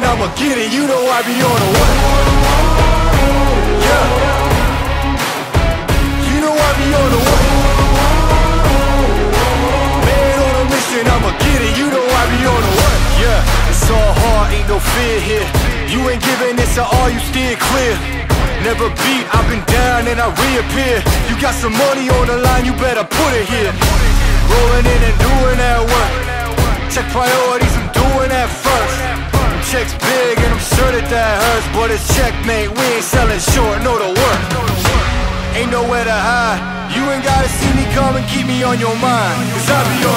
I'ma get it, you know I be on the way. Yeah. You know I be on the way. Man on a mission, I'ma get it, you know I be on the way. Yeah, it's all hard, ain't no fear here. You ain't giving this at all, you steer clear. Never beat, I've been down and I reappear. You got some money on the line, you better put it here. Rolling in and doing that work. Check priorities, I'm doing that first. That hurts, but it's checkmate. We ain't selling short, no the work. Ain't nowhere to hide. You ain't gotta see me come and keep me on your mind, cause I be.